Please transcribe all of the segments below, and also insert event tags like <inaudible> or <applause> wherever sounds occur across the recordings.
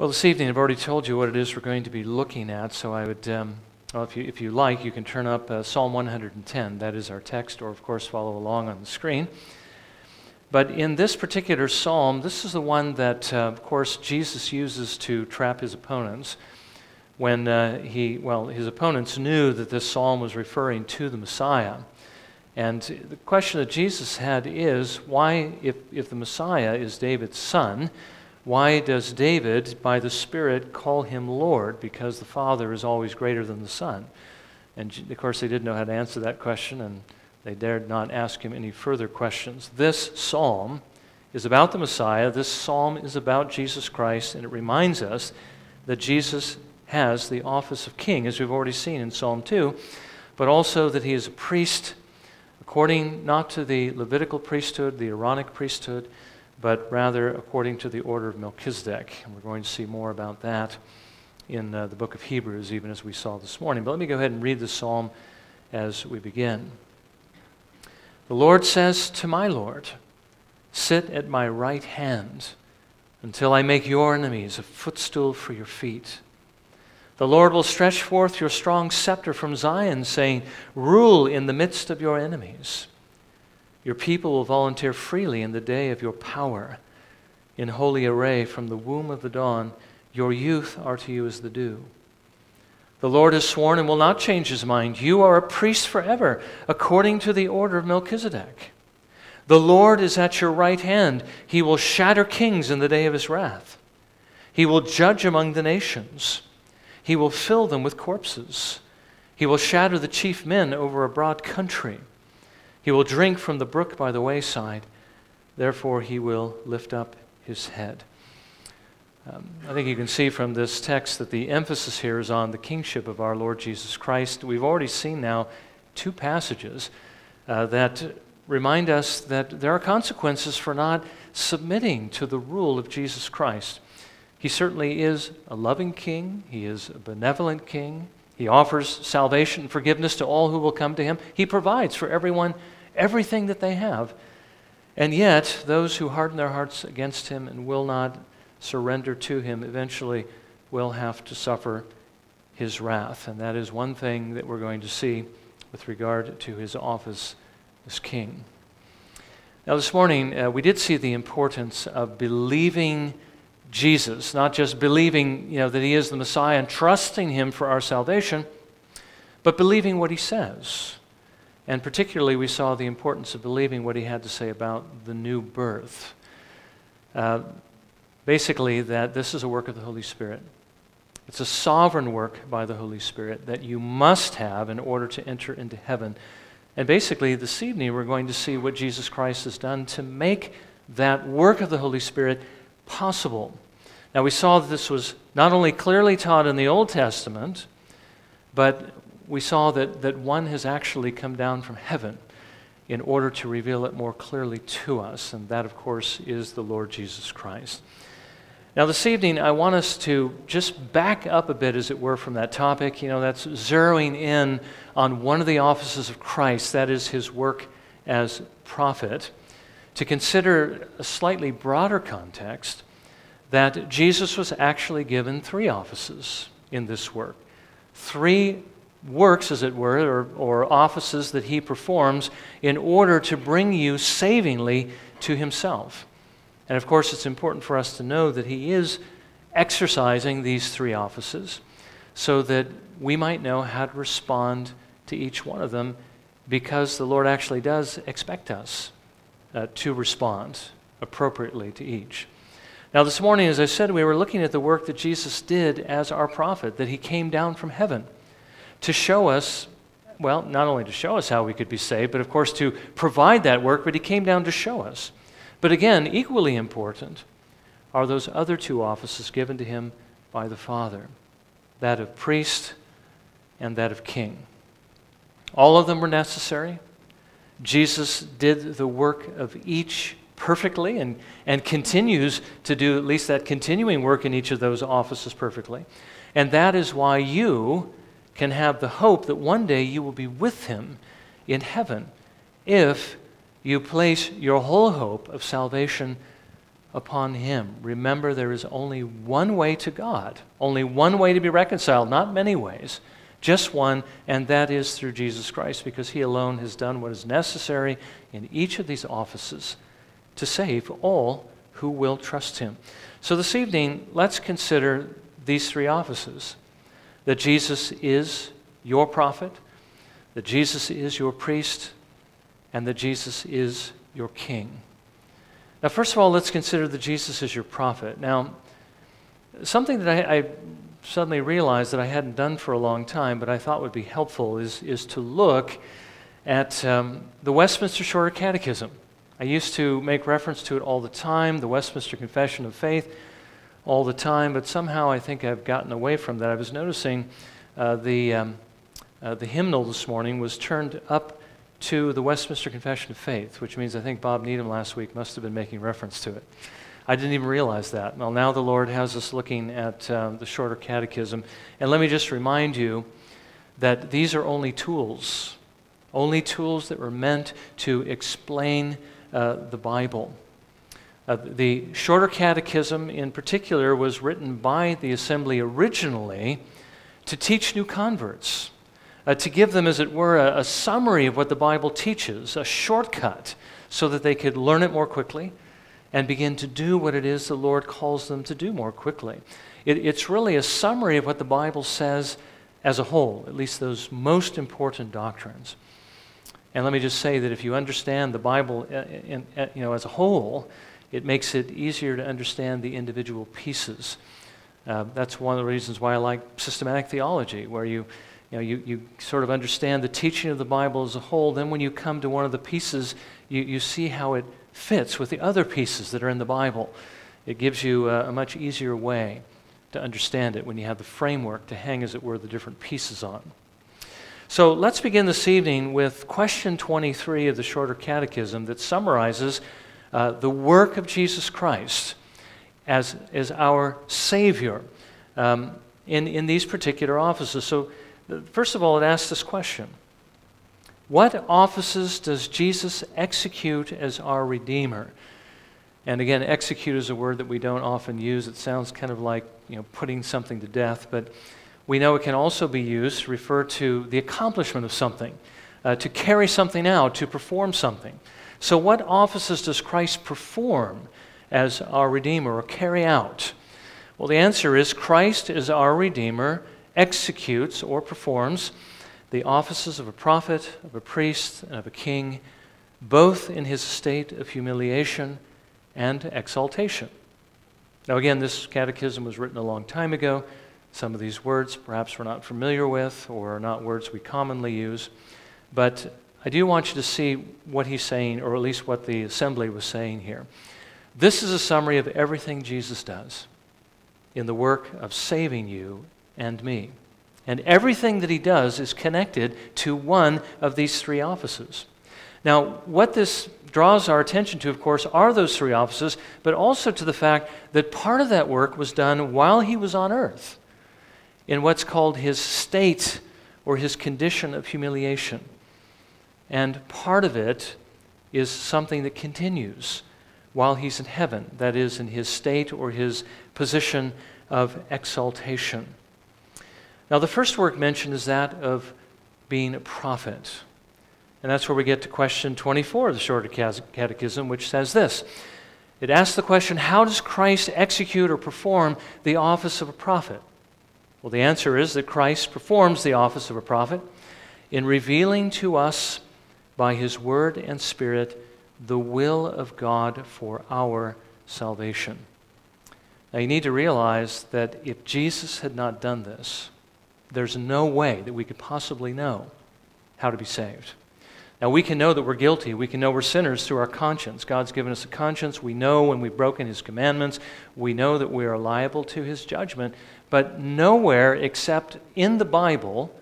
Well, this evening I've already told you what it is we're going to be looking at, so I would, um, well, if you, if you like, you can turn up uh, Psalm 110. That is our text, or of course, follow along on the screen. But in this particular psalm, this is the one that, uh, of course, Jesus uses to trap his opponents. When uh, he, well, his opponents knew that this psalm was referring to the Messiah. And the question that Jesus had is why, if, if the Messiah is David's son, why does David, by the Spirit, call him Lord? Because the Father is always greater than the Son. And of course, they didn't know how to answer that question, and they dared not ask him any further questions. This psalm is about the Messiah. This psalm is about Jesus Christ, and it reminds us that Jesus has the office of king, as we've already seen in Psalm 2, but also that he is a priest according not to the Levitical priesthood, the Aaronic priesthood but rather according to the order of Melchizedek. And we're going to see more about that in uh, the book of Hebrews, even as we saw this morning. But let me go ahead and read the psalm as we begin. The Lord says to my Lord, Sit at my right hand until I make your enemies a footstool for your feet. The Lord will stretch forth your strong scepter from Zion, saying, Rule in the midst of your enemies. Your people will volunteer freely in the day of your power. In holy array from the womb of the dawn, your youth are to you as the dew. The Lord has sworn and will not change his mind. You are a priest forever, according to the order of Melchizedek. The Lord is at your right hand. He will shatter kings in the day of his wrath. He will judge among the nations. He will fill them with corpses. He will shatter the chief men over a broad country. He will drink from the brook by the wayside. Therefore, he will lift up his head. Um, I think you can see from this text that the emphasis here is on the kingship of our Lord Jesus Christ. We've already seen now two passages uh, that remind us that there are consequences for not submitting to the rule of Jesus Christ. He certainly is a loving king, he is a benevolent king, he offers salvation and forgiveness to all who will come to him. He provides for everyone everything that they have. And yet, those who harden their hearts against him and will not surrender to him eventually will have to suffer his wrath. And that is one thing that we're going to see with regard to his office as king. Now, this morning, uh, we did see the importance of believing Jesus, not just believing you know, that he is the Messiah and trusting him for our salvation, but believing what he says. And particularly, we saw the importance of believing what he had to say about the new birth. Uh, basically, that this is a work of the Holy Spirit. It's a sovereign work by the Holy Spirit that you must have in order to enter into heaven. And basically, this evening, we're going to see what Jesus Christ has done to make that work of the Holy Spirit possible. Now, we saw that this was not only clearly taught in the Old Testament, but we saw that, that one has actually come down from heaven in order to reveal it more clearly to us, and that, of course, is the Lord Jesus Christ. Now, this evening, I want us to just back up a bit, as it were, from that topic. You know, that's zeroing in on one of the offices of Christ, that is his work as prophet, to consider a slightly broader context that Jesus was actually given three offices in this work. Three works, as it were, or, or offices that he performs in order to bring you savingly to himself. And of course, it's important for us to know that he is exercising these three offices so that we might know how to respond to each one of them because the Lord actually does expect us uh, to respond appropriately to each. Now, this morning, as I said, we were looking at the work that Jesus did as our prophet, that he came down from heaven to show us, well, not only to show us how we could be saved, but of course to provide that work, but he came down to show us. But again, equally important are those other two offices given to him by the Father that of priest and that of king. All of them were necessary. Jesus did the work of each perfectly and, and continues to do at least that continuing work in each of those offices perfectly. And that is why you can have the hope that one day you will be with him in heaven if you place your whole hope of salvation upon him. Remember, there is only one way to God, only one way to be reconciled, not many ways, just one, and that is through Jesus Christ, because he alone has done what is necessary in each of these offices to save all who will trust him. So this evening, let's consider these three offices that Jesus is your prophet, that Jesus is your priest, and that Jesus is your king. Now, first of all, let's consider that Jesus is your prophet. Now, something that I, I suddenly realized that I hadn't done for a long time, but I thought would be helpful, is, is to look at um, the Westminster Shorter Catechism. I used to make reference to it all the time, the Westminster Confession of Faith, all the time, but somehow I think I've gotten away from that. I was noticing uh, the, um, uh, the hymnal this morning was turned up to the Westminster Confession of Faith, which means I think Bob Needham last week must have been making reference to it. I didn't even realize that. Well, now the Lord has us looking at uh, the shorter catechism. And let me just remind you that these are only tools, only tools that were meant to explain uh, the Bible. Uh, the shorter catechism, in particular, was written by the assembly originally to teach new converts uh, to give them, as it were, a, a summary of what the Bible teaches, a shortcut, so that they could learn it more quickly and begin to do what it is the Lord calls them to do more quickly. It, it's really a summary of what the Bible says as a whole, at least those most important doctrines. And let me just say that if you understand the Bible uh, in, in, uh, you know, as a whole, it makes it easier to understand the individual pieces. Uh, that's one of the reasons why I like systematic theology, where you you, know, you, you sort of understand the teaching of the Bible as a whole. Then, when you come to one of the pieces, you, you see how it fits with the other pieces that are in the Bible. It gives you a, a much easier way to understand it when you have the framework to hang, as it were, the different pieces on. So let's begin this evening with question 23 of the Shorter Catechism that summarizes uh, the work of Jesus Christ as, as our Savior um, in, in these particular offices. So First of all, it asks this question What offices does Jesus execute as our Redeemer? And again, execute is a word that we don't often use. It sounds kind of like you know, putting something to death, but we know it can also be used to refer to the accomplishment of something, uh, to carry something out, to perform something. So, what offices does Christ perform as our Redeemer or carry out? Well, the answer is Christ is our Redeemer executes or performs the offices of a prophet, of a priest, and of a king, both in his state of humiliation and exaltation. Now, again, this catechism was written a long time ago. Some of these words perhaps we're not familiar with or are not words we commonly use. But I do want you to see what he's saying, or at least what the assembly was saying here. This is a summary of everything Jesus does in the work of saving you and me. And everything that he does is connected to one of these three offices. Now, what this draws our attention to, of course, are those three offices, but also to the fact that part of that work was done while he was on earth in what's called his state or his condition of humiliation. And part of it is something that continues while he's in heaven, that is, in his state or his position of exaltation. Now, the first work mentioned is that of being a prophet. And that's where we get to question 24 of the Shorter Catechism, which says this It asks the question How does Christ execute or perform the office of a prophet? Well, the answer is that Christ performs the office of a prophet in revealing to us by his word and spirit the will of God for our salvation. Now, you need to realize that if Jesus had not done this, there's no way that we could possibly know how to be saved. Now, we can know that we're guilty. We can know we're sinners through our conscience. God's given us a conscience. We know when we've broken His commandments. We know that we are liable to His judgment. But nowhere except in the Bible,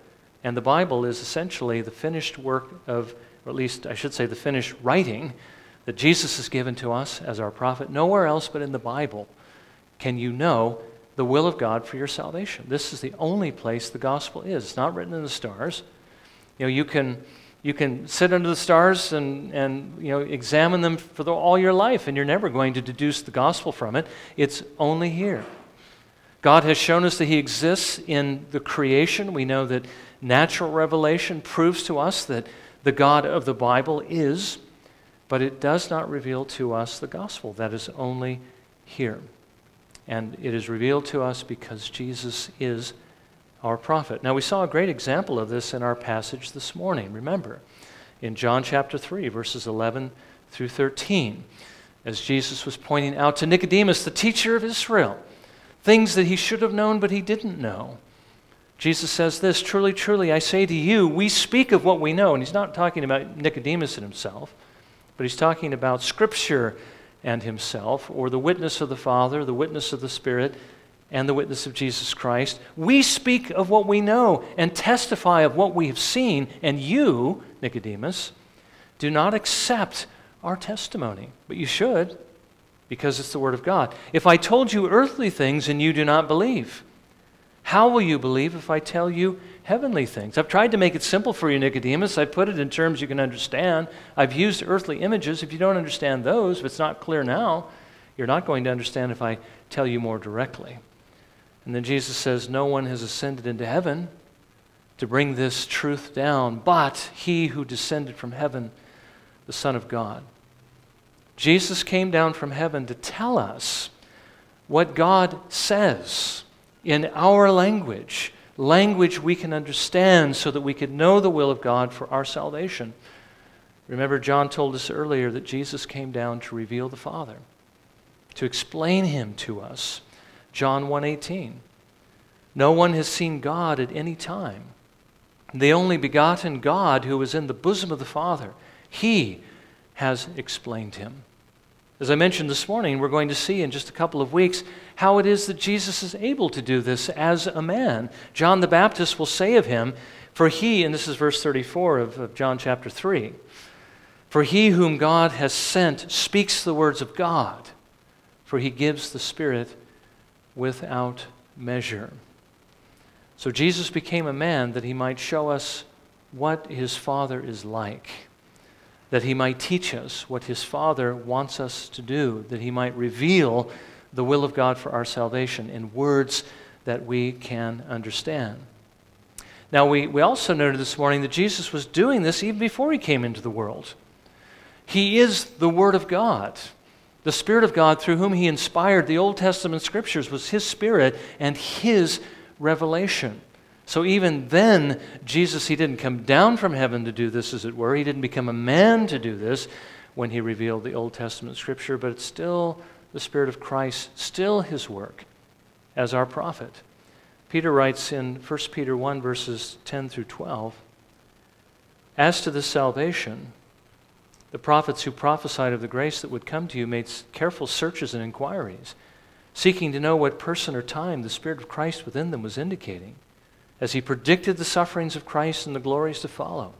and the Bible is essentially the finished work of, or at least I should say, the finished writing that Jesus has given to us as our prophet. Nowhere else but in the Bible can you know the will of God for your salvation. This is the only place the gospel is. It's not written in the stars. You know, you can, You can sit under the stars and, and you know, examine them for the, all your life, and you're never going to deduce the gospel from it. It's only here. God has shown us that He exists in the creation. We know that natural revelation proves to us that the God of the Bible is, but it does not reveal to us the gospel. That is only here. And it is revealed to us because Jesus is our prophet. Now, we saw a great example of this in our passage this morning. Remember, in John chapter 3, verses 11 through 13, as Jesus was pointing out to Nicodemus, the teacher of Israel, things that he should have known but he didn't know. Jesus says this Truly, truly, I say to you, we speak of what we know. And he's not talking about Nicodemus and himself, but he's talking about Scripture and himself, or the witness of the Father, the witness of the Spirit, and the witness of Jesus Christ. We speak of what we know and testify of what we have seen, and you, Nicodemus, do not accept our testimony. But you should, because it's the Word of God. If I told you earthly things and you do not believe, how will you believe if I tell you heavenly things? I've tried to make it simple for you, Nicodemus. I put it in terms you can understand. I've used earthly images. If you don't understand those, if it's not clear now, you're not going to understand if I tell you more directly. And then Jesus says, No one has ascended into heaven to bring this truth down, but he who descended from heaven, the Son of God. Jesus came down from heaven to tell us what God says in our language, language we can understand so that we could know the will of God for our salvation. Remember, John told us earlier that Jesus came down to reveal the Father, to explain him to us. John 1:18. No one has seen God at any time. The only begotten God who is in the bosom of the Father, he has explained him. As I mentioned this morning, we're going to see in just a couple of weeks how it is that Jesus is able to do this as a man. John the Baptist will say of him, For he, and this is verse 34 of, of John chapter 3, for he whom God has sent speaks the words of God, for he gives the Spirit without measure. So Jesus became a man that he might show us what his Father is like, that he might teach us what his Father wants us to do, that he might reveal the will of God for our salvation in words that we can understand. Now, we, we also noted this morning that Jesus was doing this even before he came into the world. He is the Word of God. The Spirit of God, through whom He inspired the Old Testament scriptures, was His Spirit and His revelation. So even then, Jesus, He didn't come down from heaven to do this, as it were. He didn't become a man to do this when He revealed the Old Testament scripture, but it's still the Spirit of Christ, still His work as our prophet. Peter writes in 1 Peter 1, verses 10 through 12 As to this salvation, the prophets who prophesied of the grace that would come to you made careful searches and inquiries, seeking to know what person or time the Spirit of Christ within them was indicating, as he predicted the sufferings of Christ and the glories to follow.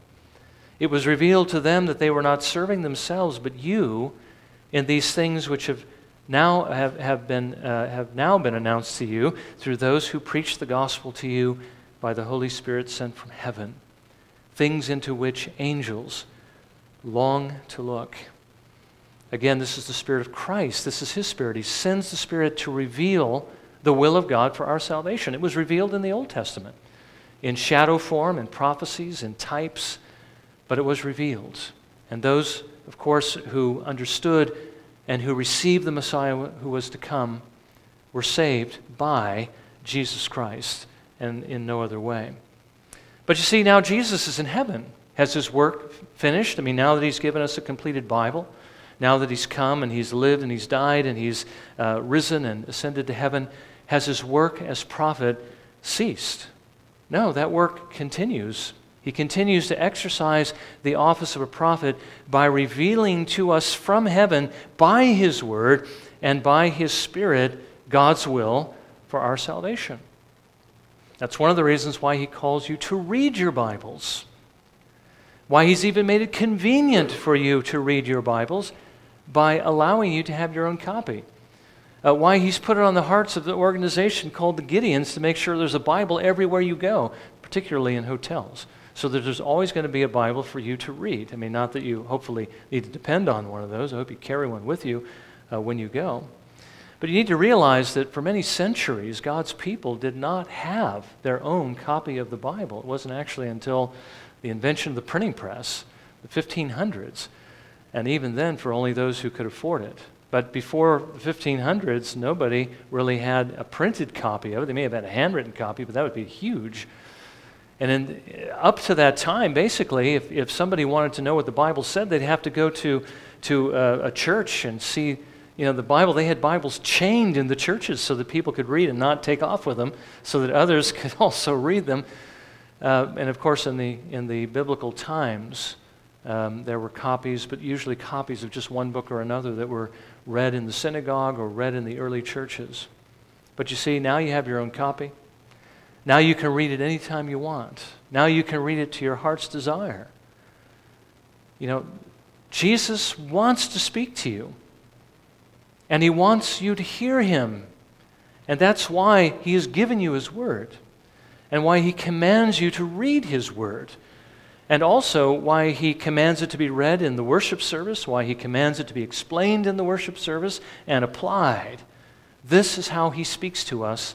It was revealed to them that they were not serving themselves, but you in these things which have now have, have, been, uh, have now been announced to you through those who preach the gospel to you by the Holy Spirit sent from heaven, things into which angels long to look. Again, this is the Spirit of Christ. This is His Spirit. He sends the Spirit to reveal the will of God for our salvation. It was revealed in the Old Testament in shadow form, in prophecies, in types, but it was revealed. And those, of course, who understood and who received the Messiah who was to come were saved by Jesus Christ and in no other way. But you see, now Jesus is in heaven. Has his work finished? I mean, now that he's given us a completed Bible, now that he's come and he's lived and he's died and he's uh, risen and ascended to heaven, has his work as prophet ceased? No, that work continues. He continues to exercise the office of a prophet by revealing to us from heaven, by his word and by his spirit, God's will for our salvation. That's one of the reasons why he calls you to read your Bibles why He's even made it convenient for you to read your Bibles by allowing you to have your own copy. Uh, why He's put it on the hearts of the organization called the Gideons to make sure there's a Bible everywhere you go, particularly in hotels, So that there's always going to be a Bible for you to read. I mean, not that you hopefully need to depend on one of those. I hope you carry one with you uh, when you go. But you need to realize that for many centuries, God's people did not have their own copy of the Bible. It wasn't actually until the invention of the printing press, the 1500s, and even then for only those who could afford it. But before the 1500s, nobody really had a printed copy of it. They may have had a handwritten copy, but that would be huge. And in, up to that time, basically, if, if somebody wanted to know what the Bible said, they'd have to go to, to a, a church and see you know, the Bible, they had Bibles chained in the churches so that people could read and not take off with them, so that others <laughs> could also read them. Uh, and of course, in the, in the biblical times, um, there were copies, but usually copies of just one book or another that were read in the synagogue or read in the early churches. But you see, now you have your own copy. Now you can read it anytime you want. Now you can read it to your heart's desire. You know, Jesus wants to speak to you, and he wants you to hear him. And that's why he has given you his word, and why he commands you to read his word and also why he commands it to be read in the worship service, why he commands it to be explained in the worship service and applied. This is how he speaks to us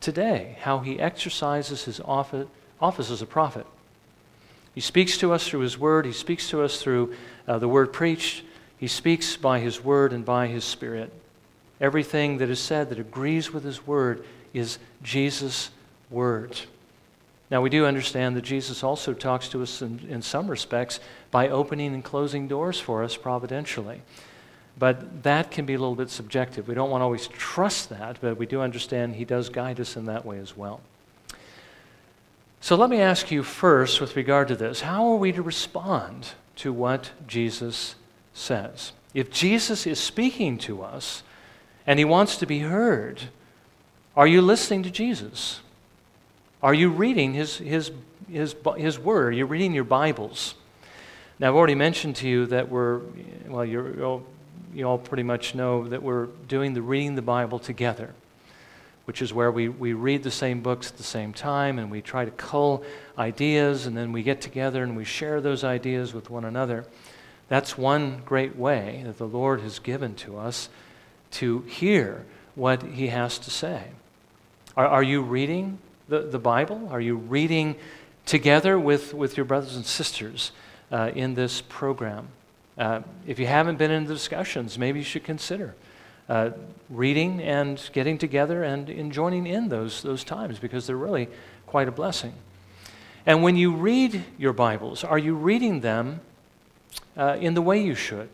today, how he exercises his office, office as a prophet. He speaks to us through his word, he speaks to us through uh, the word preached, he speaks by his word and by his spirit. Everything that is said that agrees with his word is Jesus' word. Now, we do understand that Jesus also talks to us in, in some respects by opening and closing doors for us providentially. But that can be a little bit subjective. We don't want to always trust that, but we do understand He does guide us in that way as well. So let me ask you first, with regard to this, how are we to respond to what Jesus says? If Jesus is speaking to us and He wants to be heard, are you listening to Jesus? Are you reading his, his, his, his word? Are you reading your Bibles? Now, I've already mentioned to you that we're, well, you you all pretty much know that we're doing the reading the Bible together, which is where we, we read the same books at the same time and we try to cull ideas and then we get together and we share those ideas with one another. That's one great way that the Lord has given to us to hear what He has to say. Are, are you reading the, the Bible? Are you reading together with, with your brothers and sisters uh, in this program? Uh, if you haven't been in the discussions, maybe you should consider uh, reading and getting together and in joining in those, those times because they're really quite a blessing. And when you read your Bibles, are you reading them uh, in the way you should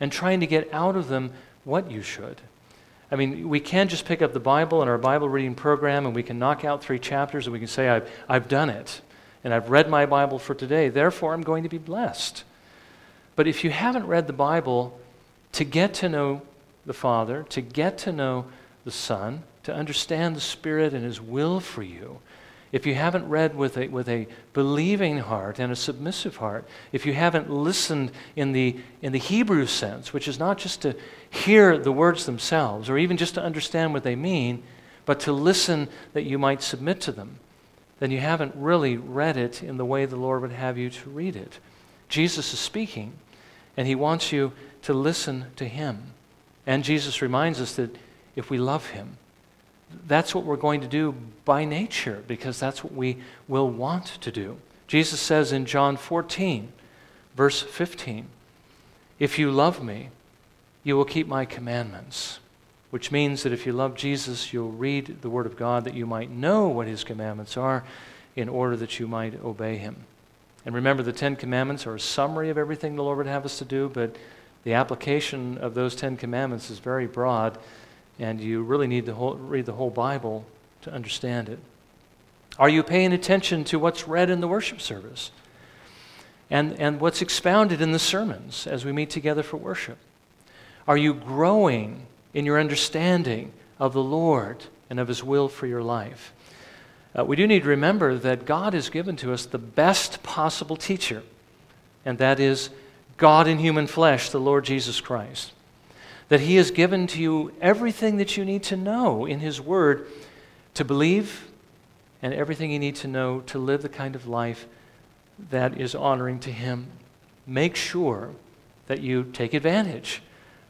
and trying to get out of them what you should? I mean, we can just pick up the Bible in our Bible reading program and we can knock out three chapters and we can say, I've, I've done it and I've read my Bible for today, therefore I'm going to be blessed. But if you haven't read the Bible to get to know the Father, to get to know the Son, to understand the Spirit and His will for you, if you haven't read with a, with a believing heart and a submissive heart, if you haven't listened in the, in the Hebrew sense, which is not just to hear the words themselves or even just to understand what they mean, but to listen that you might submit to them, then you haven't really read it in the way the Lord would have you to read it. Jesus is speaking, and he wants you to listen to him. And Jesus reminds us that if we love him, that's what we're going to do by nature because that's what we will want to do. Jesus says in John 14, verse 15, If you love me, you will keep my commandments. Which means that if you love Jesus, you'll read the Word of God that you might know what His commandments are in order that you might obey Him. And remember, the Ten Commandments are a summary of everything the Lord would have us to do, but the application of those Ten Commandments is very broad and you really need to read the whole Bible to understand it. Are you paying attention to what's read in the worship service and, and what's expounded in the sermons as we meet together for worship? Are you growing in your understanding of the Lord and of His will for your life? Uh, we do need to remember that God has given to us the best possible teacher, and that is God in human flesh, the Lord Jesus Christ that He has given to you everything that you need to know in His Word to believe and everything you need to know to live the kind of life that is honoring to Him. Make sure that you take advantage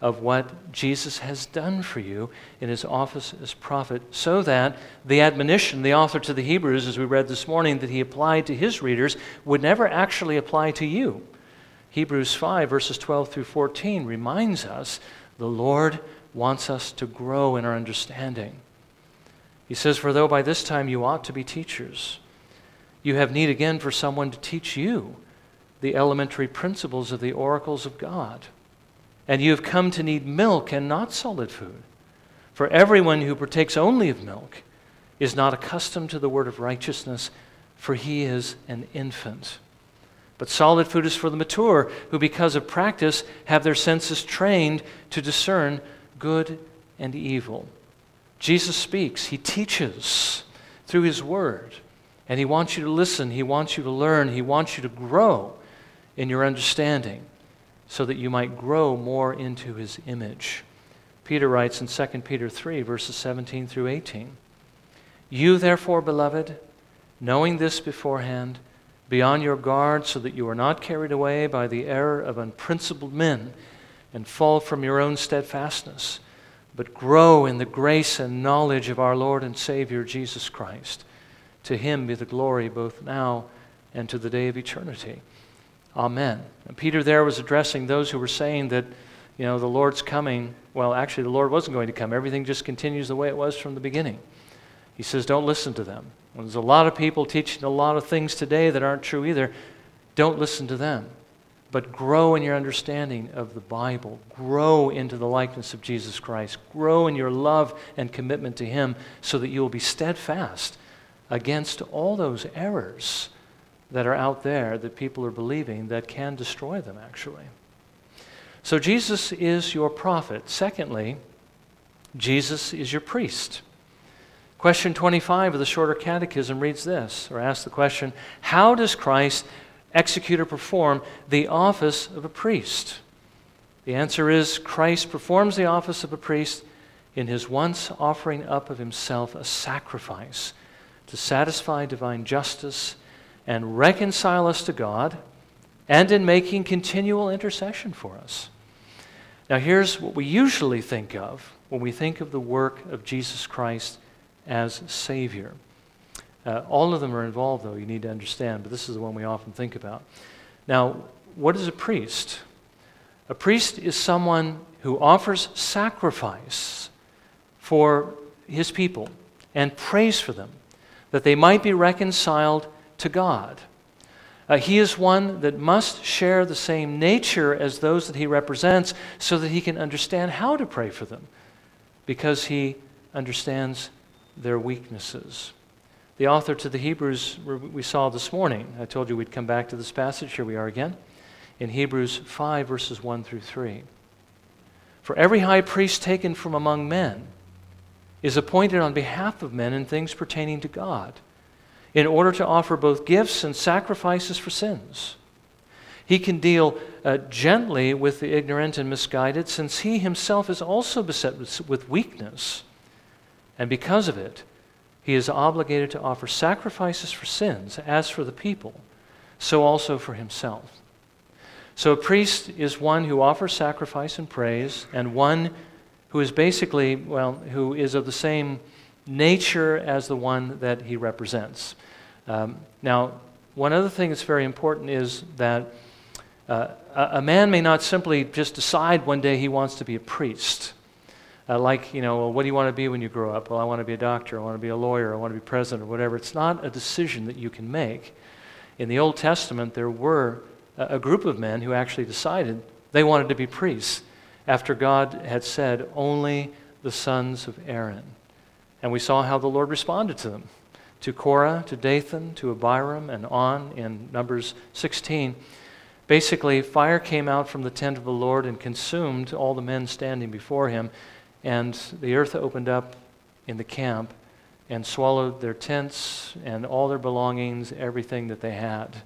of what Jesus has done for you in his office as prophet, so that the admonition, the author to the Hebrews, as we read this morning, that he applied to his readers, would never actually apply to you. Hebrews 5, verses 12 through 14, reminds us the Lord wants us to grow in our understanding. He says, For though by this time you ought to be teachers, you have need again for someone to teach you the elementary principles of the oracles of God and you have come to need milk and not solid food. For everyone who partakes only of milk is not accustomed to the word of righteousness, for he is an infant. But solid food is for the mature, who because of practice have their senses trained to discern good and evil. Jesus speaks, he teaches through his word, and he wants you to listen, he wants you to learn, he wants you to grow in your understanding so that you might grow more into his image. Peter writes in 2 Peter 3, verses 17 through 18 You, therefore, beloved, knowing this beforehand, be on your guard so that you are not carried away by the error of unprincipled men and fall from your own steadfastness, but grow in the grace and knowledge of our Lord and Savior Jesus Christ. To him be the glory both now and to the day of eternity. Amen. And Peter there was addressing those who were saying that, you know, the Lord's coming. Well, actually, the Lord wasn't going to come. Everything just continues the way it was from the beginning. He says, don't listen to them. there's a lot of people teaching a lot of things today that aren't true either. Don't listen to them. But grow in your understanding of the Bible. Grow into the likeness of Jesus Christ. Grow in your love and commitment to Him so that you will be steadfast against all those errors that are out there that people are believing that can destroy them, actually. So Jesus is your prophet. Secondly, Jesus is your priest. Question 25 of the Shorter Catechism reads this, or asks the question How does Christ execute or perform the office of a priest? The answer is Christ performs the office of a priest in his once offering up of himself a sacrifice to satisfy divine justice and reconcile us to God, and in making continual intercession for us. Now, here's what we usually think of when we think of the work of Jesus Christ as Savior. Uh, all of them are involved, though, you need to understand, but this is the one we often think about. Now, what is a priest? A priest is someone who offers sacrifice for his people and prays for them, that they might be reconciled to God. Uh, he is one that must share the same nature as those that he represents so that he can understand how to pray for them because he understands their weaknesses. The author to the Hebrews we saw this morning, I told you we'd come back to this passage. Here we are again in Hebrews 5, verses 1 through 3. For every high priest taken from among men is appointed on behalf of men in things pertaining to God in order to offer both gifts and sacrifices for sins. He can deal uh, gently with the ignorant and misguided, since he himself is also beset with weakness. And because of it, he is obligated to offer sacrifices for sins, as for the people, so also for himself. So a priest is one who offers sacrifice and praise, and one who is basically, well, who is of the same nature as the one that he represents. Um, now, one other thing that's very important is that uh, a man may not simply just decide one day he wants to be a priest. Uh, like, you know, well, what do you want to be when you grow up? Well, I want to be a doctor, I want to be a lawyer, I want to be president, or whatever. It's not a decision that you can make. In the Old Testament, there were a, a group of men who actually decided they wanted to be priests after God had said, only the sons of Aaron. And we saw how the Lord responded to them. To Korah, to Dathan, to Abiram, and on in Numbers 16. Basically, fire came out from the tent of the Lord and consumed all the men standing before him, and the earth opened up in the camp and swallowed their tents and all their belongings, everything that they had.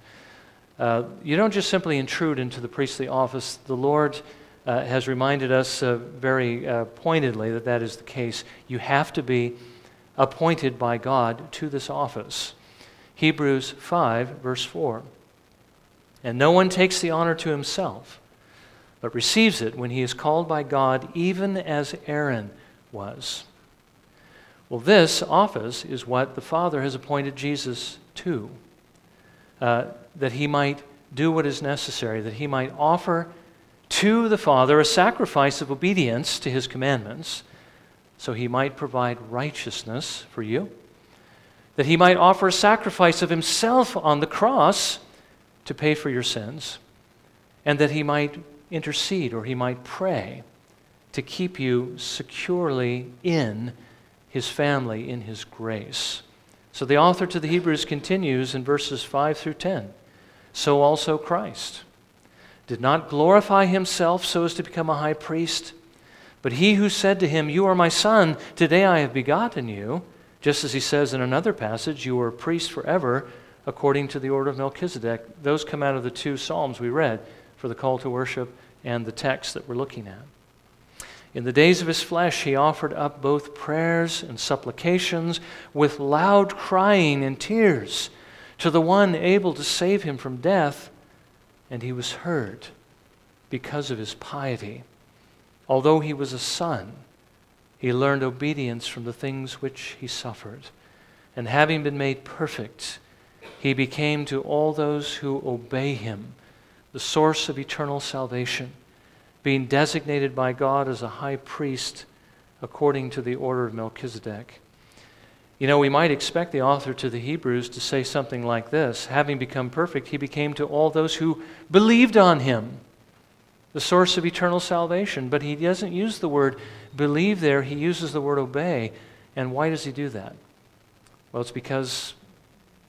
Uh, you don't just simply intrude into the priestly office. The Lord uh, has reminded us uh, very uh, pointedly that that is the case. You have to be appointed by God to this office. Hebrews 5, verse 4. And no one takes the honor to himself, but receives it when he is called by God, even as Aaron was. Well, this office is what the Father has appointed Jesus to, uh, that he might do what is necessary, that he might offer to the Father a sacrifice of obedience to his commandments, so he might provide righteousness for you, that he might offer a sacrifice of himself on the cross to pay for your sins, and that he might intercede or he might pray to keep you securely in his family, in his grace. So the author to the Hebrews continues in verses 5 through 10. So also Christ did not glorify himself so as to become a high priest, but he who said to him, You are my son, today I have begotten you, just as he says in another passage, You are a priest forever, according to the order of Melchizedek. Those come out of the two Psalms we read for the call to worship and the text that we're looking at. In the days of his flesh, he offered up both prayers and supplications with loud crying and tears to the one able to save him from death, and he was heard because of his piety. Although he was a son, he learned obedience from the things which he suffered. And having been made perfect, he became to all those who obey him the source of eternal salvation, being designated by God as a high priest according to the order of Melchizedek. You know, we might expect the author to the Hebrews to say something like this Having become perfect, he became to all those who believed on him, the source of eternal salvation. But he doesn't use the word believe there, he uses the word obey. And why does he do that? Well, it's because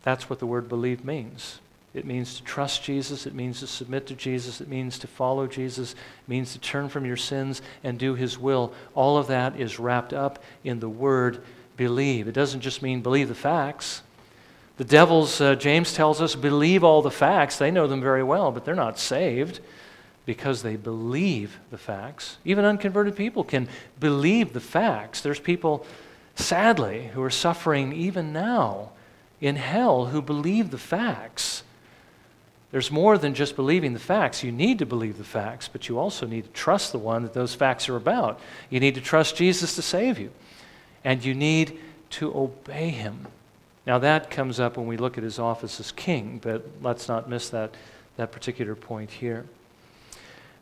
that's what the word believe means. It means to trust Jesus. It means to submit to Jesus. It means to follow Jesus. It means to turn from your sins and do his will. All of that is wrapped up in the word believe. It doesn't just mean believe the facts. The devils, uh, James tells us, believe all the facts. They know them very well, but they're not saved because they believe the facts. Even unconverted people can believe the facts. There's people, sadly, who are suffering even now in hell who believe the facts. There's more than just believing the facts. You need to believe the facts, but you also need to trust the one that those facts are about. You need to trust Jesus to save you and you need to obey him. Now, that comes up when we look at his office as king, but let's not miss that, that particular point here.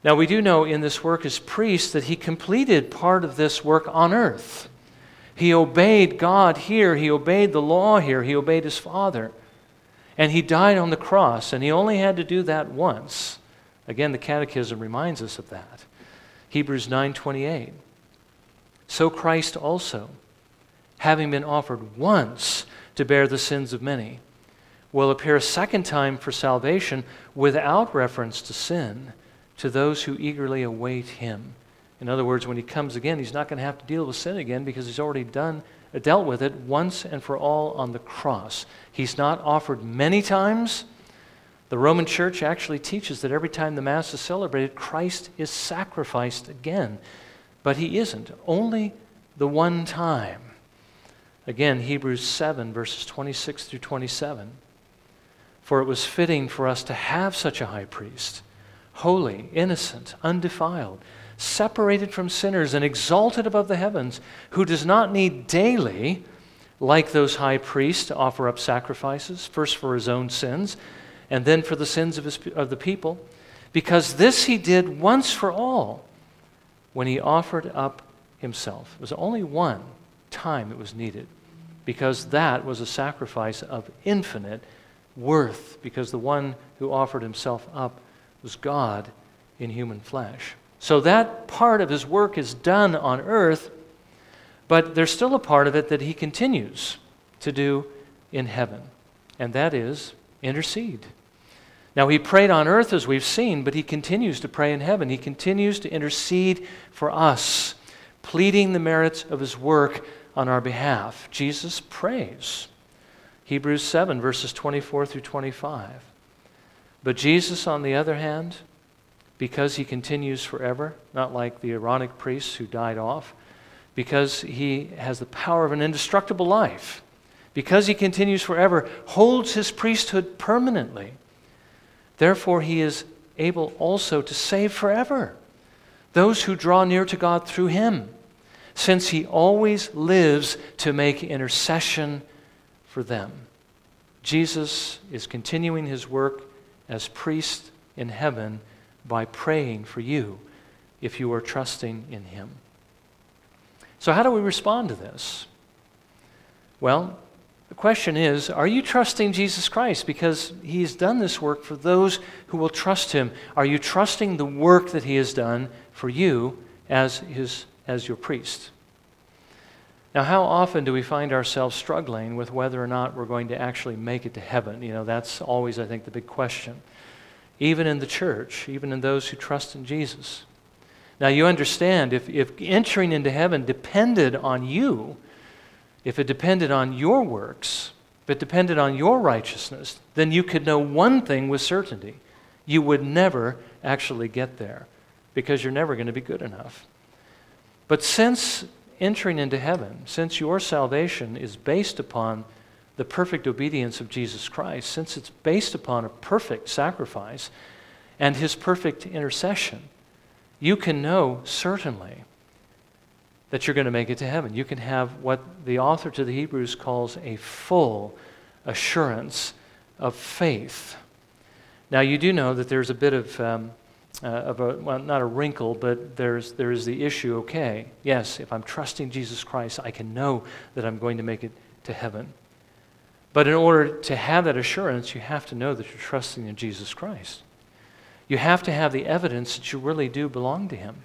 Now, we do know in this work as priest that he completed part of this work on earth. He obeyed God here, he obeyed the law here, he obeyed his Father. And he died on the cross, and he only had to do that once. Again, the Catechism reminds us of that. Hebrews 9:28. So Christ also having been offered once to bear the sins of many, will appear a second time for salvation without reference to sin to those who eagerly await him. In other words, when he comes again, he's not going to have to deal with sin again because he's already done dealt with it once and for all on the cross. He's not offered many times. The Roman Church actually teaches that every time the Mass is celebrated, Christ is sacrificed again. But he isn't, only the one time. Again, Hebrews 7, verses 26 through 27. For it was fitting for us to have such a high priest, holy, innocent, undefiled, separated from sinners, and exalted above the heavens, who does not need daily, like those high priests, to offer up sacrifices, first for his own sins, and then for the sins of, his, of the people, because this he did once for all when he offered up himself. It was only one time it was needed because that was a sacrifice of infinite worth, because the one who offered himself up was God in human flesh. So that part of his work is done on earth, but there's still a part of it that he continues to do in heaven, and that is intercede. Now, he prayed on earth as we've seen, but he continues to pray in heaven. He continues to intercede for us, pleading the merits of his work on our behalf. Jesus prays. Hebrews 7, verses 24 through 25. But Jesus, on the other hand, because he continues forever, not like the Aaronic priests who died off, because he has the power of an indestructible life, because he continues forever, holds his priesthood permanently. Therefore, he is able also to save forever those who draw near to God through him, since he always lives to make intercession for them. Jesus is continuing his work as priest in heaven by praying for you if you are trusting in him. So, how do we respond to this? Well, the question is Are you trusting Jesus Christ? Because He's done this work for those who will trust Him. Are you trusting the work that He has done for you as, his, as your priest? Now, how often do we find ourselves struggling with whether or not we're going to actually make it to heaven? You know, that's always, I think, the big question. Even in the church, even in those who trust in Jesus. Now, you understand if, if entering into heaven depended on you, if it depended on your works, if it depended on your righteousness, then you could know one thing with certainty. You would never actually get there because you're never going to be good enough. But since entering into heaven, since your salvation is based upon the perfect obedience of Jesus Christ, since it's based upon a perfect sacrifice and his perfect intercession, you can know certainly that you're going to make it to heaven. You can have what the author to the Hebrews calls a full assurance of faith. Now, you do know that there's a bit of, um, uh, of a, well, not a wrinkle, but there's, there is the issue okay, yes, if I'm trusting Jesus Christ, I can know that I'm going to make it to heaven. But in order to have that assurance, you have to know that you're trusting in Jesus Christ. You have to have the evidence that you really do belong to Him.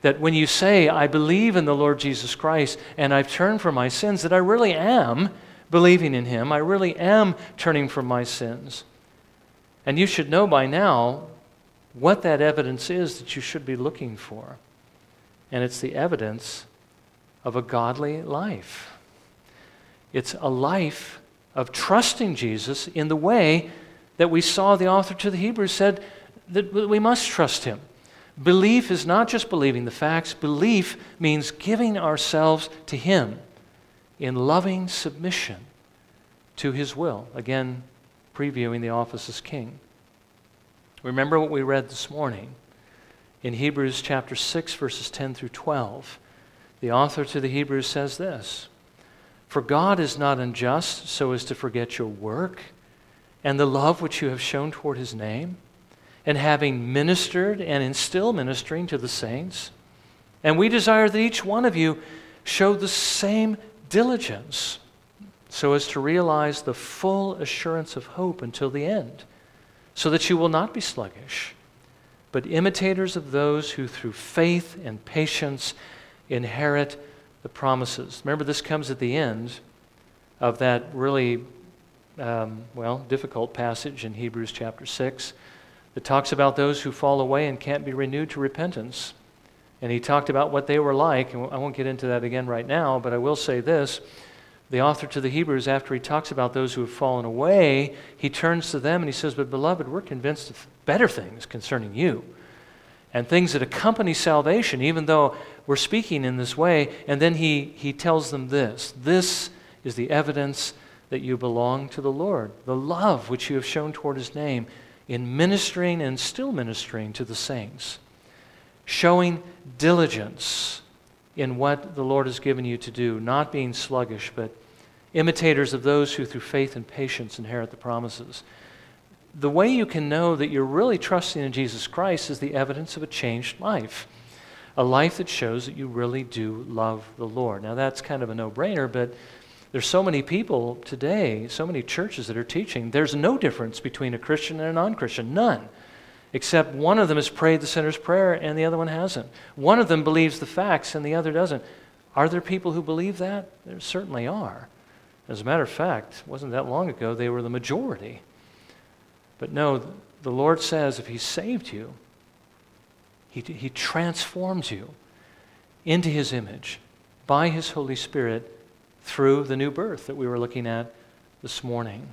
That when you say, I believe in the Lord Jesus Christ and I've turned from my sins, that I really am believing in Him. I really am turning from my sins. And you should know by now what that evidence is that you should be looking for. And it's the evidence of a godly life. It's a life of trusting Jesus in the way that we saw the author to the Hebrews said that we must trust him. Belief is not just believing the facts, belief means giving ourselves to Him in loving submission to His will. Again, previewing the office as King. Remember what we read this morning in Hebrews chapter 6, verses 10 through 12. The author to the Hebrews says this For God is not unjust so as to forget your work and the love which you have shown toward His name and having ministered and in still ministering to the saints. And we desire that each one of you show the same diligence so as to realize the full assurance of hope until the end, so that you will not be sluggish, but imitators of those who through faith and patience inherit the promises. Remember, this comes at the end of that really, um, well, difficult passage in Hebrews chapter 6 that talks about those who fall away and can't be renewed to repentance. And he talked about what they were like, and I won't get into that again right now, but I will say this. The author to the Hebrews, after he talks about those who have fallen away, he turns to them and he says, But beloved, we're convinced of better things concerning you and things that accompany salvation, even though we're speaking in this way. And then he, he tells them this this is the evidence that you belong to the Lord, the love which you have shown toward his name in ministering and still ministering to the saints, showing diligence in what the Lord has given you to do, not being sluggish, but imitators of those who through faith and patience inherit the promises. The way you can know that you're really trusting in Jesus Christ is the evidence of a changed life. A life that shows that you really do love the Lord. Now, that's kind of a no brainer, but there's so many people today, so many churches that are teaching there's no difference between a Christian and a non Christian. None. Except one of them has prayed the sinner's prayer and the other one hasn't. One of them believes the facts and the other doesn't. Are there people who believe that? There certainly are. As a matter of fact, it wasn't that long ago they were the majority. But no, the Lord says if He saved you, He, he transforms you into His image by His Holy Spirit through the new birth that we were looking at this morning.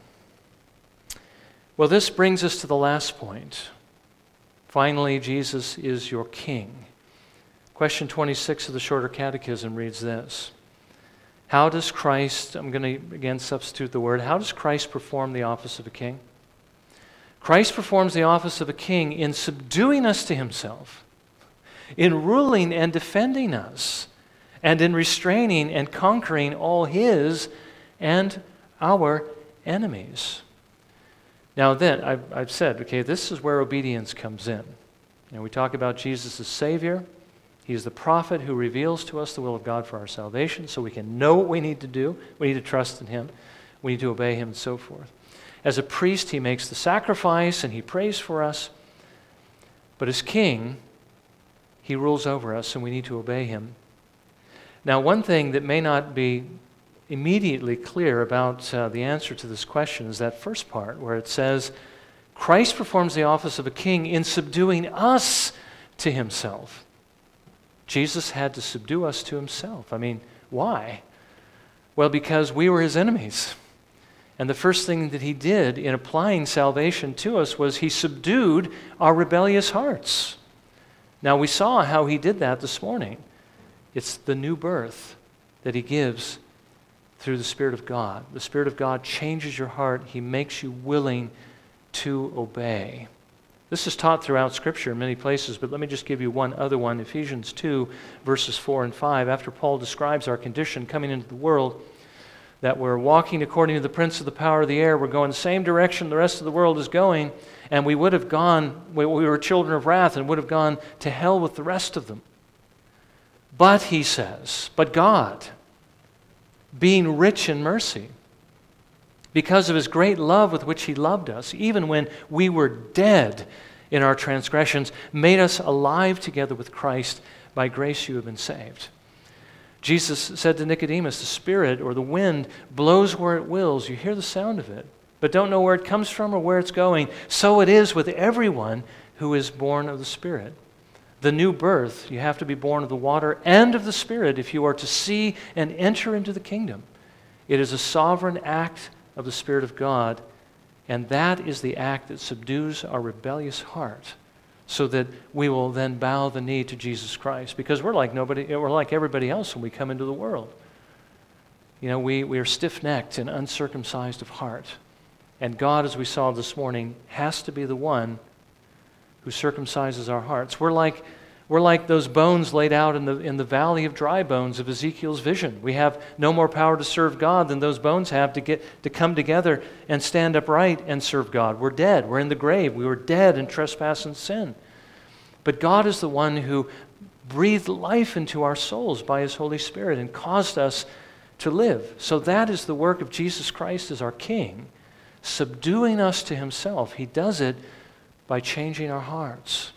Well, this brings us to the last point. Finally, Jesus is your King. Question 26 of the Shorter Catechism reads this How does Christ, I'm going to again substitute the word, how does Christ perform the office of a king? Christ performs the office of a king in subduing us to himself, in ruling and defending us, and in restraining and conquering all his and our enemies. Now, then, I've, I've said, okay, this is where obedience comes in. And we talk about Jesus as Savior. He's the prophet who reveals to us the will of God for our salvation so we can know what we need to do. We need to trust in Him. We need to obey Him and so forth. As a priest, he makes the sacrifice and he prays for us. But as king, he rules over us and we need to obey him. Now, one thing that may not be immediately clear about uh, the answer to this question is that first part where it says, Christ performs the office of a king in subduing us to himself. Jesus had to subdue us to himself. I mean, why? Well, because we were his enemies. And the first thing that he did in applying salvation to us was he subdued our rebellious hearts. Now, we saw how he did that this morning. It's the new birth that he gives through the Spirit of God. The Spirit of God changes your heart, he makes you willing to obey. This is taught throughout Scripture in many places, but let me just give you one other one Ephesians 2, verses 4 and 5. After Paul describes our condition coming into the world, that we're walking according to the prince of the power of the air. We're going the same direction the rest of the world is going, and we would have gone, we were children of wrath and would have gone to hell with the rest of them. But, he says, but God, being rich in mercy, because of his great love with which he loved us, even when we were dead in our transgressions, made us alive together with Christ. By grace you have been saved. Jesus said to Nicodemus, The Spirit or the wind blows where it wills. You hear the sound of it, but don't know where it comes from or where it's going. So it is with everyone who is born of the Spirit. The new birth, you have to be born of the water and of the Spirit if you are to see and enter into the kingdom. It is a sovereign act of the Spirit of God, and that is the act that subdues our rebellious heart so that we will then bow the knee to Jesus Christ because we're like nobody we're like everybody else when we come into the world. You know, we, we are stiff-necked and uncircumcised of heart. And God, as we saw this morning, has to be the one who circumcises our hearts. We're like, we're like those bones laid out in the, in the valley of dry bones of Ezekiel's vision. We have no more power to serve God than those bones have to, get, to come together and stand upright and serve God. We're dead. We're in the grave. We were dead in trespass and sin. But God is the one who breathed life into our souls by his Holy Spirit and caused us to live. So that is the work of Jesus Christ as our King, subduing us to himself. He does it by changing our hearts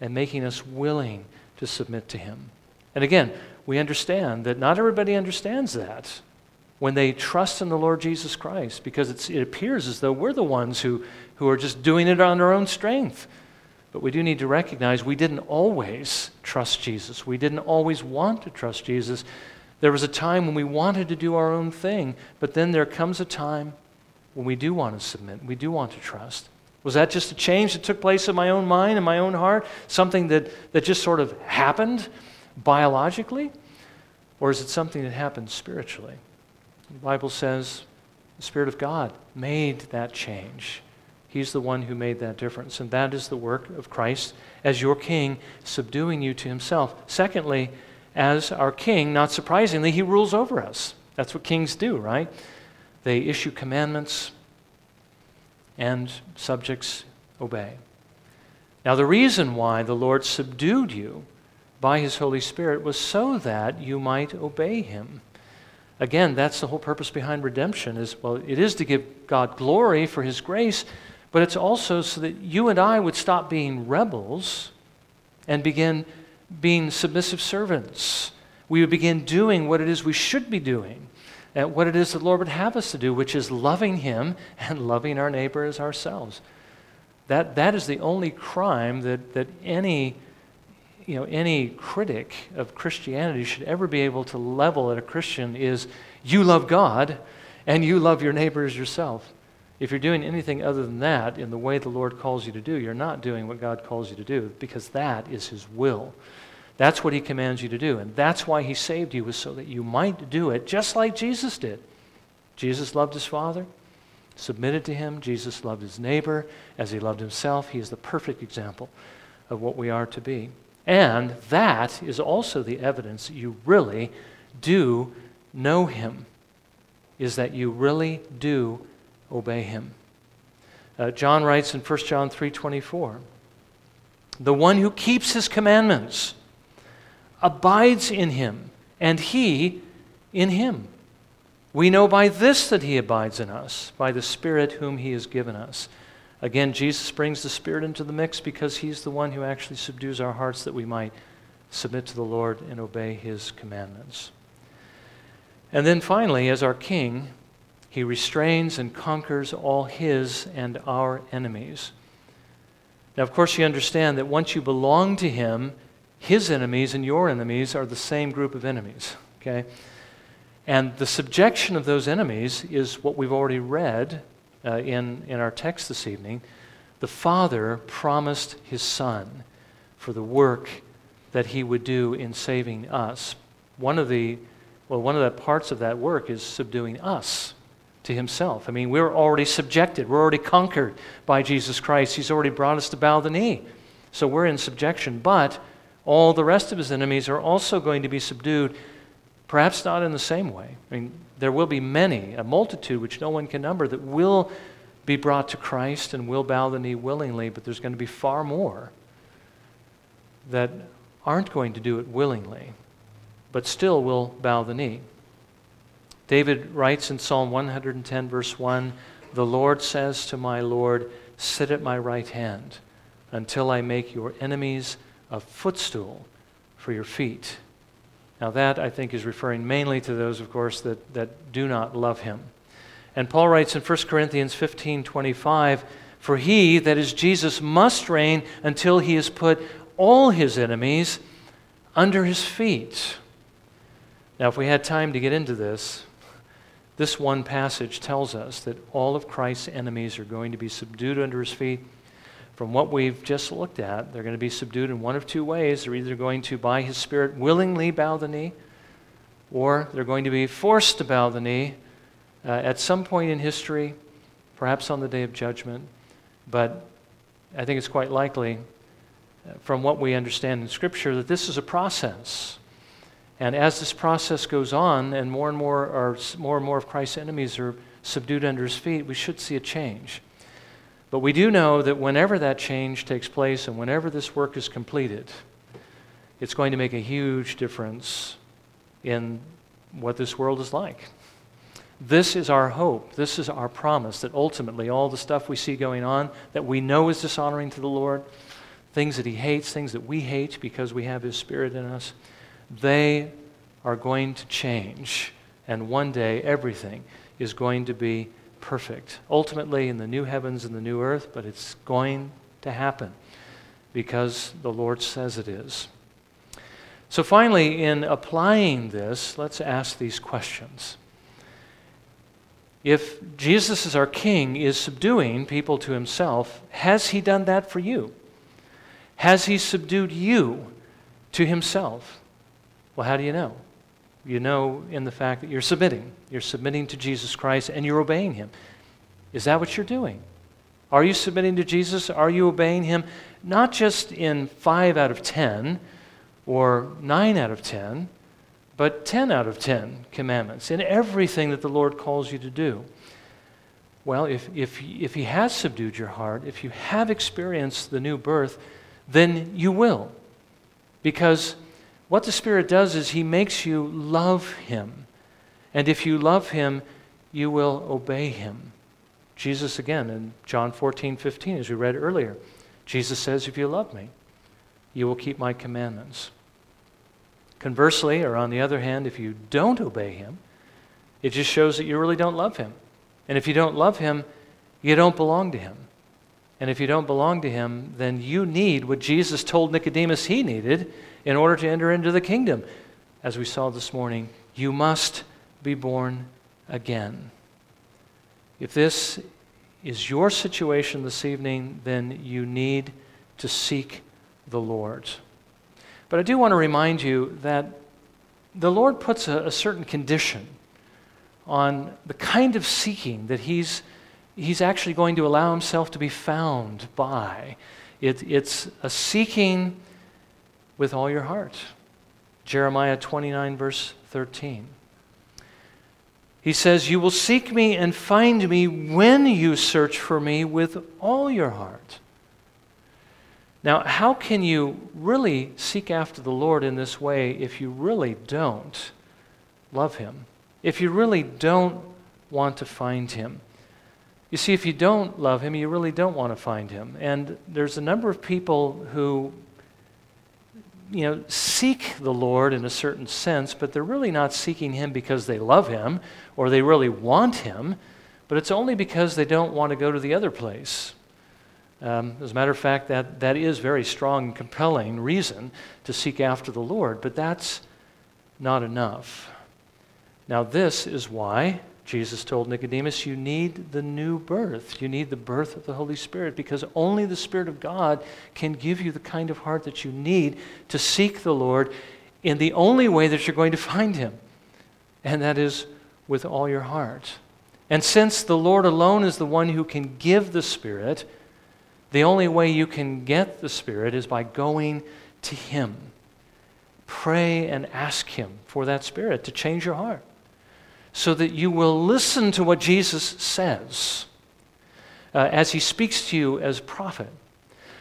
and making us willing to submit to him. And again, we understand that not everybody understands that when they trust in the Lord Jesus Christ because it appears as though we're the ones who, who are just doing it on our own strength. But we do need to recognize we didn't always trust Jesus. We didn't always want to trust Jesus. There was a time when we wanted to do our own thing, but then there comes a time when we do want to submit, we do want to trust. Was that just a change that took place in my own mind and my own heart? Something that, that just sort of happened biologically? Or is it something that happened spiritually? The Bible says the Spirit of God made that change. He's the one who made that difference. And that is the work of Christ as your king, subduing you to himself. Secondly, as our king, not surprisingly, he rules over us. That's what kings do, right? They issue commandments, and subjects obey. Now, the reason why the Lord subdued you by his Holy Spirit was so that you might obey him. Again, that's the whole purpose behind redemption is well, it is to give God glory for his grace, but it's also so that you and I would stop being rebels and begin being submissive servants. We would begin doing what it is we should be doing, and what it is the Lord would have us to do, which is loving Him and loving our neighbor as ourselves. That, that is the only crime that, that any, you know, any critic of Christianity should ever be able to level at a Christian is you love God and you love your neighbor as yourself. If you're doing anything other than that in the way the Lord calls you to do, you're not doing what God calls you to do because that is His will. That's what He commands you to do. And that's why He saved you, was so that you might do it just like Jesus did. Jesus loved His Father. submitted to him. Jesus loved his neighbor as he loved himself. He is the perfect example of what we are to be. And that is also the evidence that you really do know him, is that you really do obey him. Uh, John writes in 1 John 3:24, "The one who keeps his commandments abides in him, and he in him." We know by this that he abides in us, by the Spirit whom he has given us. Again, Jesus brings the Spirit into the mix because he's the one who actually subdues our hearts that we might submit to the Lord and obey his commandments. And then finally, as our King, he restrains and conquers all his and our enemies. Now, of course, you understand that once you belong to him, his enemies and your enemies are the same group of enemies. Okay? And the subjection of those enemies is what we've already read uh, in, in our text this evening. The Father promised His Son for the work that He would do in saving us. One of the, well, one of the parts of that work is subduing us to Himself. I mean, we're already subjected, we're already conquered by Jesus Christ. He's already brought us to bow the knee. So we're in subjection. But all the rest of His enemies are also going to be subdued Perhaps not in the same way. I mean, there will be many, a multitude which no one can number, that will be brought to Christ and will bow the knee willingly, but there's going to be far more that aren't going to do it willingly, but still will bow the knee. David writes in Psalm 110, verse 1 The Lord says to my Lord, Sit at my right hand until I make your enemies a footstool for your feet. Now, that, I think, is referring mainly to those, of course, that, that do not love him. And Paul writes in 1 Corinthians 15 25, For he, that is Jesus, must reign until he has put all his enemies under his feet. Now, if we had time to get into this, this one passage tells us that all of Christ's enemies are going to be subdued under his feet from what we've just looked at, they're going to be subdued in one of two ways. They're either going to, by His Spirit, willingly bow the knee, or they're going to be forced to bow the knee uh, at some point in history, perhaps on the day of judgment. But I think it's quite likely, uh, from what we understand in Scripture, that this is a process. And as this process goes on, and more and more, are, more and more of Christ's enemies are subdued under his feet, we should see a change. But we do know that whenever that change takes place and whenever this work is completed, it's going to make a huge difference in what this world is like. This is our hope. This is our promise that ultimately all the stuff we see going on that we know is dishonoring to the Lord, things that He hates, things that we hate because we have His Spirit in us, they are going to change. And one day everything is going to be perfect, ultimately in the new heavens and the new earth, but it's going to happen because the Lord says it is. So, finally, in applying this, let's ask these questions. If Jesus, as our King, is subduing people to himself, has he done that for you? Has he subdued you to himself? Well, how do you know? You know in the fact that you're submitting. You're submitting to Jesus Christ and you're obeying Him. Is that what you're doing? Are you submitting to Jesus? Are you obeying Him? Not just in 5 out of 10 or 9 out of 10, but 10 out of 10 commandments in everything that the Lord calls you to do. Well, if, if, if He has subdued your heart, if you have experienced the new birth, then you will. Because what the Spirit does is He makes you love Him. And if you love Him, you will obey Him. Jesus, again, in John 14, 15, as we read earlier, Jesus says, If you love me, you will keep my commandments. Conversely, or on the other hand, if you don't obey Him, it just shows that you really don't love Him. And if you don't love Him, you don't belong to Him. And if you don't belong to Him, then you need what Jesus told Nicodemus he needed in order to enter into the kingdom. As we saw this morning, you must be born again. If this is your situation this evening, then you need to seek the Lord. But I do want to remind you that the Lord puts a, a certain condition on the kind of seeking that He's he's actually going to allow himself to be found by. It, it's a seeking with all your heart. Jeremiah 29, verse 13. He says, You will seek me and find me when you search for me with all your heart. Now, how can you really seek after the Lord in this way if you really don't love Him? If you really don't want to find Him? You see, if you don't love Him, you really don't want to find Him. And there's a number of people who you know, seek the Lord in a certain sense, but they're really not seeking Him because they love Him or they really want Him, but it's only because they don't want to go to the other place. Um, as a matter of fact, that, that is very strong and compelling reason to seek after the Lord, but that's not enough. Now, this is why Jesus told Nicodemus, You need the new birth. You need the birth of the Holy Spirit because only the Spirit of God can give you the kind of heart that you need to seek the Lord in the only way that you're going to find Him, and that is with all your heart. And since the Lord alone is the one who can give the Spirit, the only way you can get the Spirit is by going to Him. Pray and ask Him for that Spirit to change your heart so that you will listen to what Jesus says uh, as he speaks to you as prophet,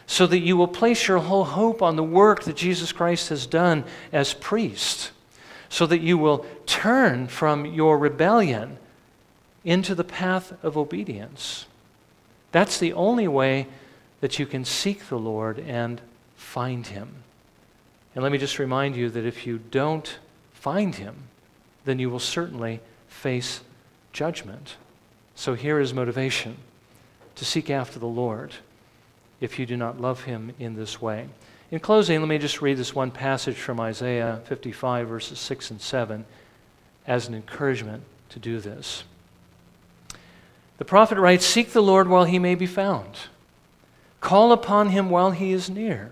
so that you will place your whole hope on the work that Jesus Christ has done as priest, so that you will turn from your rebellion into the path of obedience. That's the only way that you can seek the Lord and find him. And let me just remind you that if you don't find him, then you will certainly face judgment. So here is motivation to seek after the Lord if you do not love him in this way. In closing, let me just read this one passage from Isaiah 55, verses 6 and 7, as an encouragement to do this. The prophet writes Seek the Lord while he may be found, call upon him while he is near.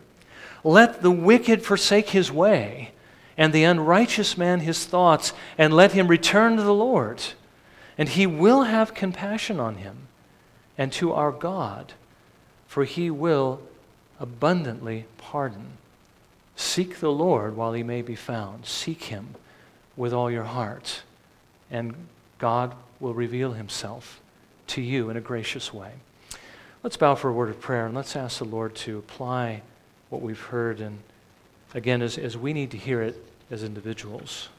Let the wicked forsake his way and the unrighteous man his thoughts, and let him return to the Lord. And he will have compassion on him and to our God, for he will abundantly pardon. Seek the Lord while he may be found. Seek him with all your heart, and God will reveal himself to you in a gracious way. Let's bow for a word of prayer and let's ask the Lord to apply what we've heard and again, as, we need to hear it as individuals.